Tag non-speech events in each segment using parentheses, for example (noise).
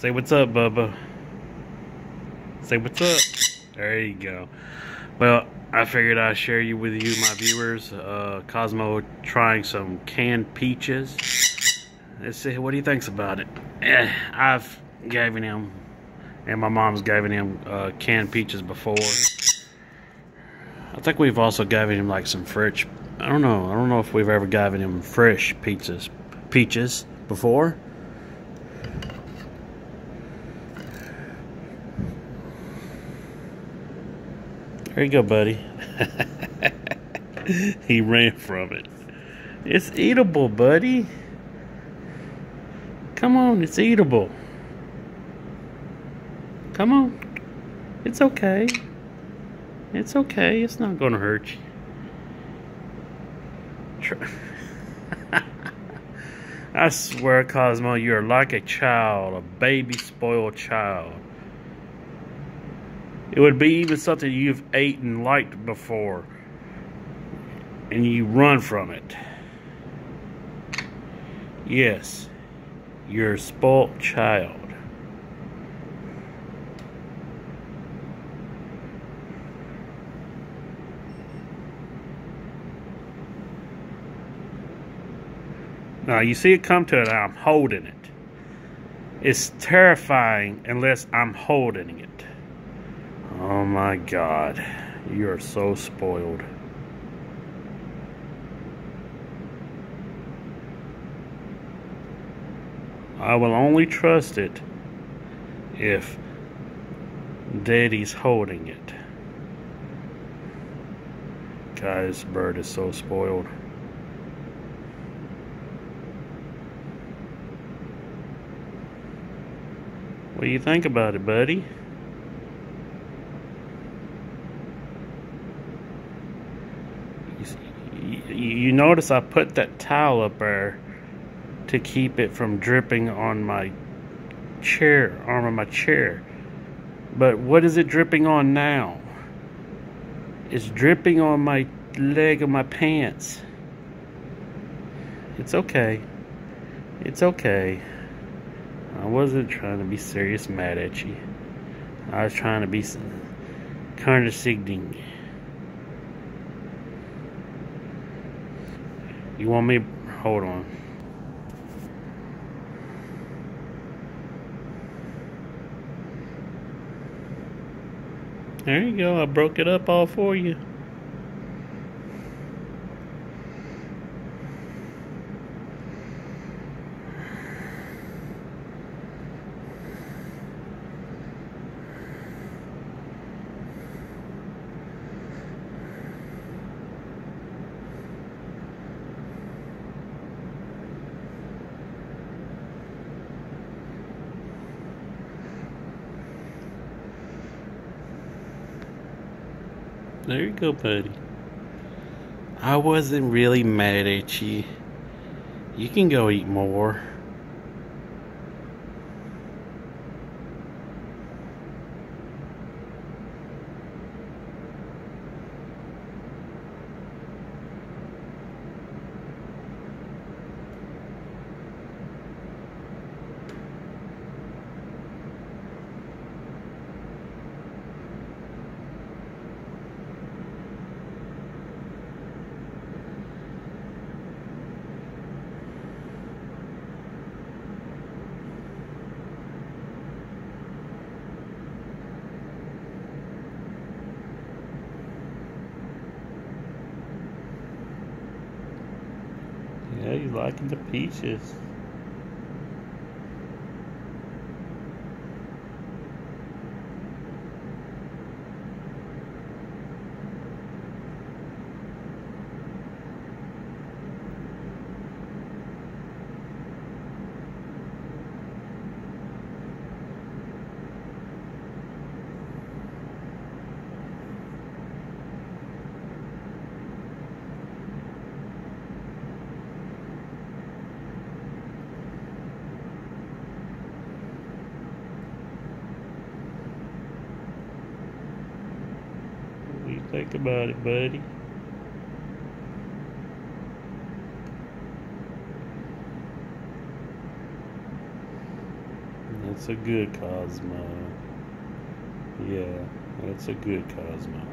Say what's up, Bubba. Say what's up. There you go. Well, I figured I'd share you with you, my viewers. Uh, Cosmo trying some canned peaches. Let's see what he thinks about it. Eh, I've given him, and my mom's given him uh, canned peaches before. I think we've also given him like some fresh. I don't know. I don't know if we've ever given him fresh pizzas, peaches before. There you go, buddy. (laughs) he ran from it. It's eatable, buddy. Come on, it's eatable. Come on. It's okay. It's okay. It's not going to hurt you. (laughs) I swear, Cosmo, you're like a child, a baby spoiled child. It would be even something you've eaten and liked before, and you run from it. Yes, you're a spoilt child. Now you see it come to it, I'm holding it. It's terrifying unless I'm holding it. Oh my god. You are so spoiled. I will only trust it if Daddy's holding it. Guys, bird is so spoiled. What do you think about it, buddy? You, notice I put that towel up there to keep it from dripping on my chair, arm of my chair. But what is it dripping on now? It's dripping on my leg of my pants. It's okay. It's okay. I wasn't trying to be serious mad at you. I was trying to be kind of condescending. You want me? Hold on. There you go. I broke it up all for you. There you go, buddy. I wasn't really mad at you. You can go eat more. Yeah, you liking the peaches. Think about it, buddy. That's a good Cosmo. Yeah, that's a good Cosmo.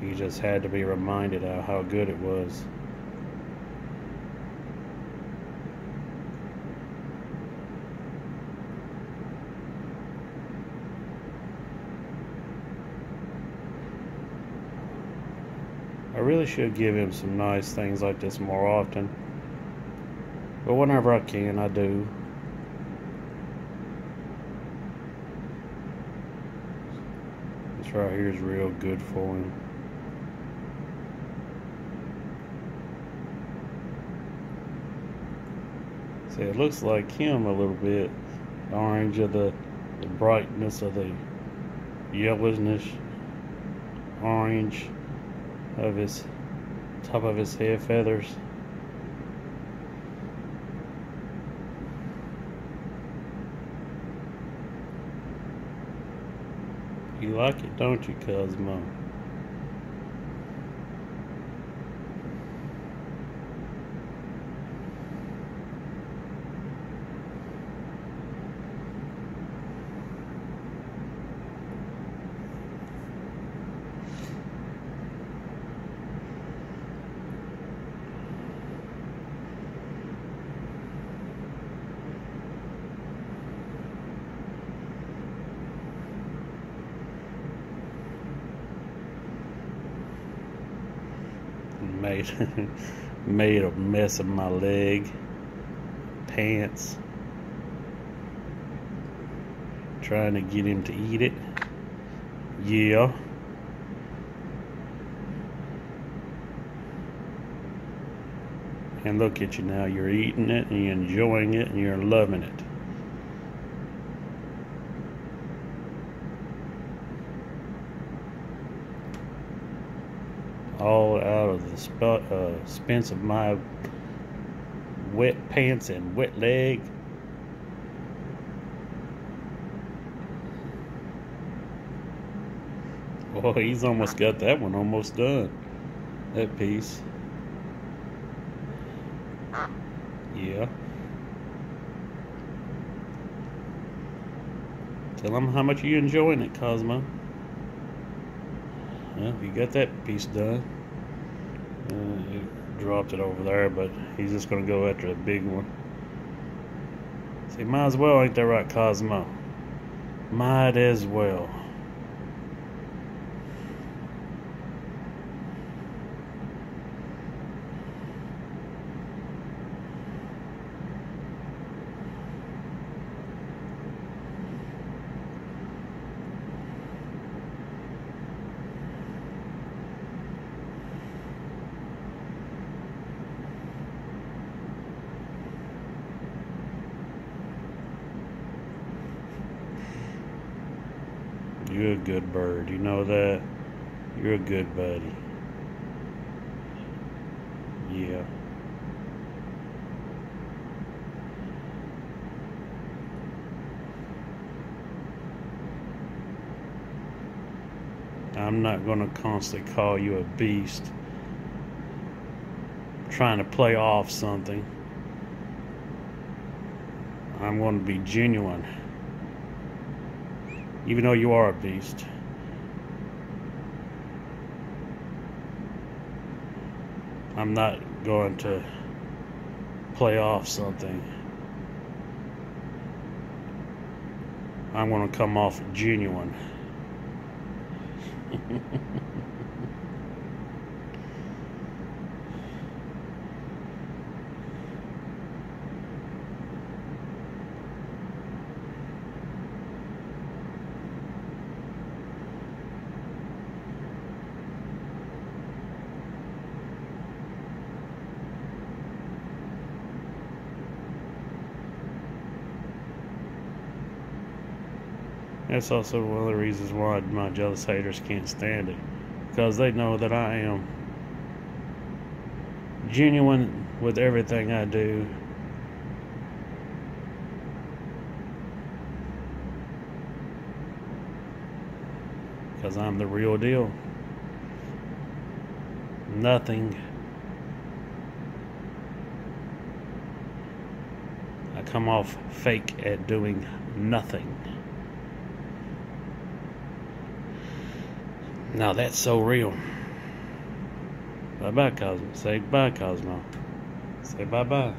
He just had to be reminded of how good it was. Really should give him some nice things like this more often. But whenever I can, I do. This right here is real good for him. See, it looks like him a little bit. The orange of the, the brightness of the yellowishness orange of his top of his head feathers. You like it, don't you, Cosmo? Made (laughs) made a mess of my leg pants. Trying to get him to eat it. Yeah. And look at you now. You're eating it and you're enjoying it and you're loving it all out of the sp uh, expense of my wet pants and wet leg. Oh, he's almost got that one almost done. That piece. Yeah. Tell him how much you're enjoying it, Cosmo. You got that piece done. Uh, he dropped it over there, but he's just going to go after a big one. See, might as well, ain't that right, Cosmo? Might as well. You're a good bird. You know that? You're a good buddy. Yeah. I'm not going to constantly call you a beast. Trying to play off something. I'm going to be genuine even though you are a beast. I'm not going to play off something. I'm going to come off genuine. (laughs) That's also one of the reasons why my jealous haters can't stand it. Because they know that I am genuine with everything I do. Because I'm the real deal. Nothing. I come off fake at doing nothing. Now that's so real. Bye bye, Cosmo. Say bye, Cosmo. Say bye bye.